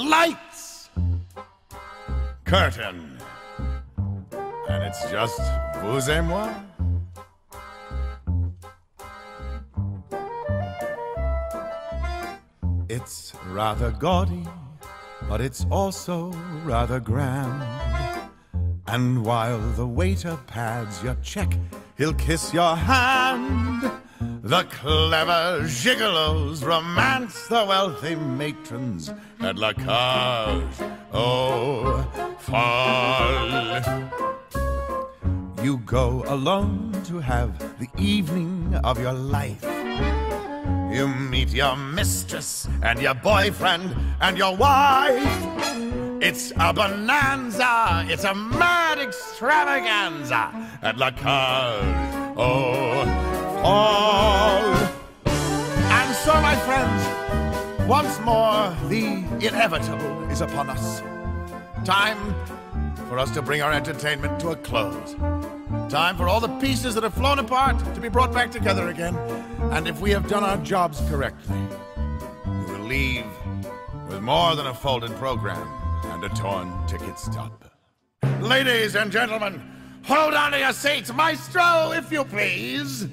lights, curtain, and it's just vous et moi. It's rather gaudy, but it's also rather grand. And while the waiter pads your check, he'll kiss your hand. The clever gigolos romance the wealthy matrons at La Cage aux Folles. You go alone to have the evening of your life. You meet your mistress and your boyfriend and your wife. It's a bonanza, it's a mad extravaganza at La Cage aux Folles. Friends, once more the inevitable is upon us. Time for us to bring our entertainment to a close. Time for all the pieces that have flown apart to be brought back together again. And if we have done our jobs correctly, we will leave with more than a folded program and a torn ticket stub. Ladies and gentlemen, hold on to your seats, maestro, if you please.